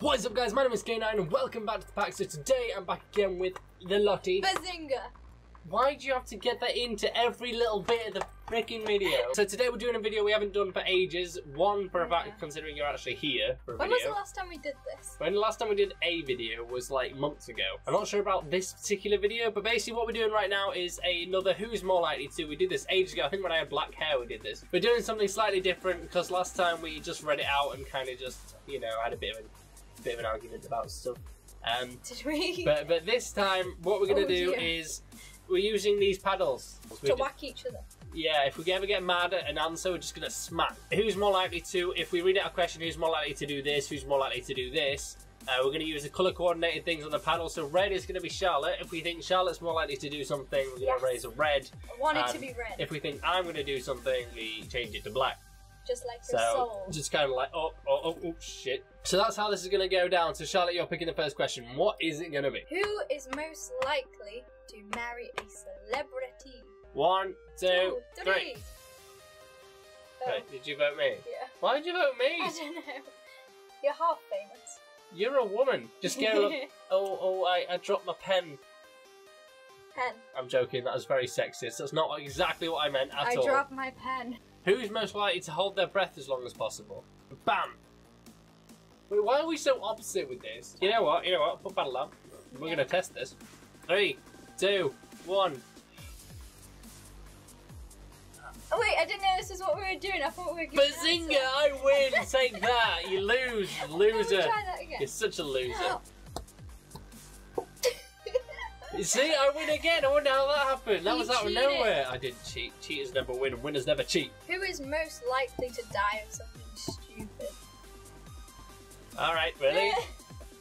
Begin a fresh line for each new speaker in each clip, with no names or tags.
What is up guys, my name is Kanine and welcome back to the pack. So today I'm back again with the Lottie.
Bazinga!
Why do you have to get that into every little bit of the freaking video? so today we're doing a video we haven't done for ages. One, for a
Yeah.
fact, considering you're actually here for a
When was the last time we did this?
When the last time we did a video was like months ago. I'm not sure about this particular video, but basically what we're doing right now is another Who's More Likely To. We did this ages ago. I think when I had black hair we did this. We're doing something slightly different because last time we just read it out and kind of just, you know, had a bit of, a, bit of an argument about stuff. Um,
Did we?
but but this time what we're going to
Oh,
do
dear.
is we're using these paddles.
to whack each other.
Yeah, if we ever get mad at an answer, we're just gonna smack. Who's more likely to, if we read out a question, who's more likely to do this, who's more likely to do this, uh, we're gonna use the colour coordinated things on the paddle. So red is gonna be Charlotte. If we think Charlotte's more likely to do something, we're gonna
Yes.
raise a red.
I want it
Um,
to be red,
If we think I'm gonna do something, we change it to black.
Just like your
So
soul.
just kind of like, oh, oh, oh, oh, shit. So that's how this is gonna go down. So Charlotte, you're picking the first question. What is it gonna be?
Who is most likely to marry a celebrity?
One, two,
Two,
three.
three. Oh,
did you vote me?
yeah.
Why did you vote me?
I don't know. You're half famous.
You're a woman. Just get go. oh, oh, I, I dropped my pen.
pen.
I'm joking. That was very sexist. That's not exactly what I meant at
I
all.
dropped my pen.
Who's most likely to hold their breath as long as possible? Bam. Wait, why are we so opposite with this? You know what? You know what? Put battle down. We're
Yeah.
gonna test this. Three, two, one.
Oh wait, I didn't know this is what we were doing. I thought we were giving
Bazinga! I win. Take that. You lose, loser.
try that again?
You're such a loser.
Oh.
You See, I win again. Oh, I wonder how that happened. That
You
was out of
cheated.
nowhere. I didn't cheat. Cheaters never win, and winners never cheat.
Who is most likely to die of something stupid?
All right, really?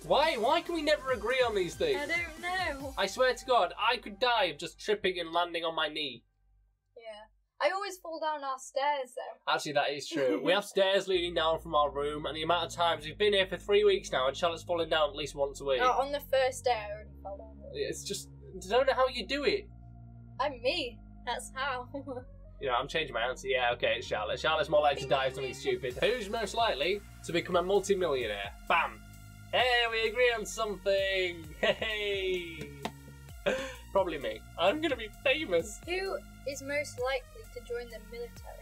Why? Why can we never agree on these things?
I
things?
don't know.
I swear to God, I could die of just tripping and landing on my knee.
Yeah. I always fall down our stairs though.
Actually, that is true. we have stairs leading down from our room, and the amount of times we've been here for three weeks now, and Charlotte's fallen down at least once a week.
Oh, on the first day I already fell down.
It's just I don't know how you do it.
I'm me. That's how.
You know, I'm changing my answer. Yeah, okay, it's Charlotte. Charlotte's more likely to die of something stupid. Who's most likely to become a multi-millionaire? Bam! Hey, we agree on something! Hey! Probably me. I'm gonna be famous.
Who is most likely to join the military?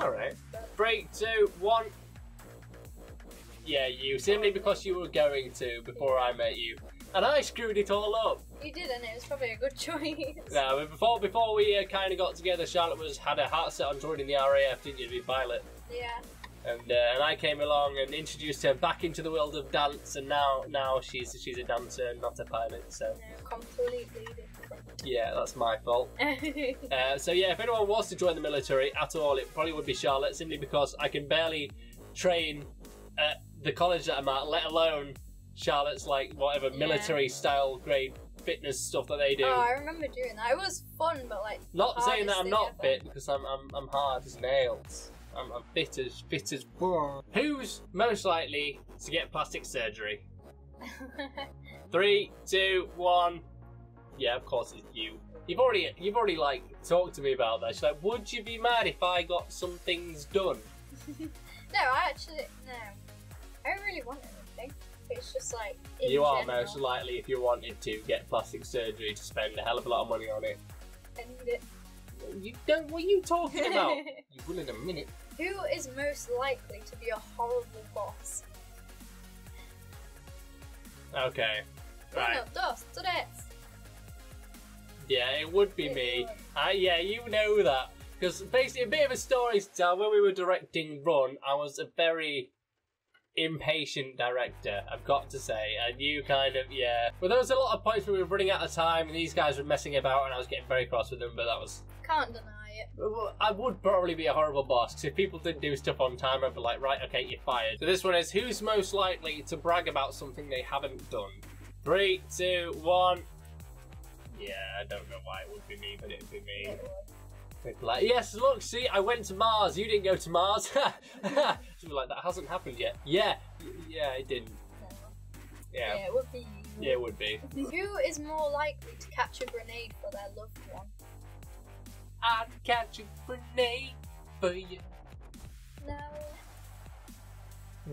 Alright. Break two, one. Yeah, you. Simply because you were going to before I met you. And I screwed it all up.
You did, and it was probably a good choice.
No, but before before we uh, kind of got together, Charlotte was had her heart set on joining the RAF, didn't you, to be a pilot?
Yeah.
And uh, and I came along and introduced her back into the world of dance, and now now she's she's a dancer, not a pilot. So
No, completely different.
yeah, that's my fault. Uh, so yeah, if anyone was to join the military at all, it probably would be Charlotte, simply because I can barely train at the college that I'm at, let alone Charlotte's like whatever military style grade fitness stuff that they do.
oh, I remember doing that. It was fun, but like.
not saying that I'm not
ever.
fit because I'm I'm, I'm hard as nails. I'm, I'm fit as fit as. Who's most likely to get plastic surgery? Three, two, one. Yeah, of course it's you. You've already you've already like talked to me about that. She's like, would you be mad if I got some things done?
no, I actually no. I don't really want anything. It's just like.
You are
general,
most likely if you wanted to get plastic surgery to spend a hell of a lot of money on it.
I need it.
You don't. What are you talking about? you will in a minute.
Who is most likely to be a horrible boss?
Okay. Right.
Uno, dos, tres.
Yeah, it would be
It
me.
would.
Uh, yeah, you know that. Because basically, a bit of a story to tell. When we were directing Run, I was a very impatient director, I've got to say. And you kind of, yeah. Well, there was a lot of points where we were running out of time, and these guys were messing about, and I was getting very cross with them, but that was.
Can't deny it.
Well, I would probably be a horrible boss, because if people didn't do stuff on time, I'd be like, right, okay, you're fired. So this one is who's most likely to brag about something they haven't done? Three, two, one. Yeah, I don't know why it would be me, but it'd be me. Like, yes, look, see, I went to Mars. You didn't go to Mars. Be like, that hasn't happened yet. Yeah, yeah, it didn't. Yeah,
Yeah, it would be.
yeah, it would be.
Who is more likely to catch a grenade for their loved one?
I'd catch a grenade for you.
No.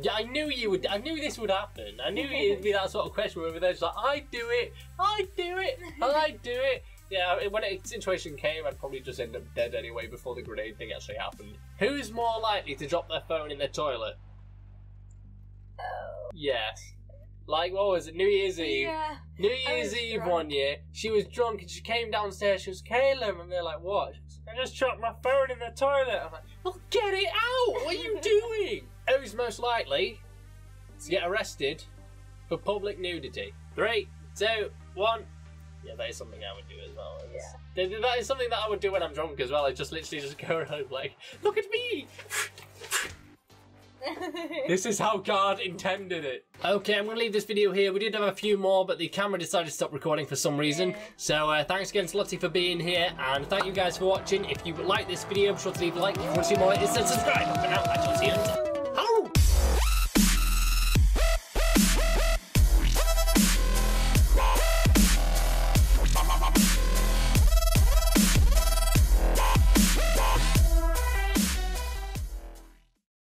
Yeah, I knew you would. I knew this would happen. I knew it'd be that sort of question where they're just like, "I do it, I do it, I do it." Yeah, when a situation came, I'd probably just end up dead anyway before the grenade thing actually happened. Who's more likely to drop their phone in their toilet?
Oh.
Yes. Like what was it? New Year's Eve.
Yeah.
New Year's Eve
drunk.
one year, she was drunk and she came downstairs. She was Caleb, and they're like, "What?" Goes, I just chucked my phone in the toilet. I'm like, "Well, get it out! What are you doing?" Who's most likely to get arrested for public nudity? Three, two, one. Yeah, that is something I would do as well. It's- Th- That is something that I would do when I'm drunk as well. I just literally just go around like, "Look at me! This is how God intended it. Okay, I'm going to leave this video here. We did have a few more, but the camera decided to stop recording for some reason. So uh, thanks again to Lottie for being here, and thank you guys for watching. If you like this video, be sure to leave a like. If you want to see more, then subscribe. But for now, I shall see you.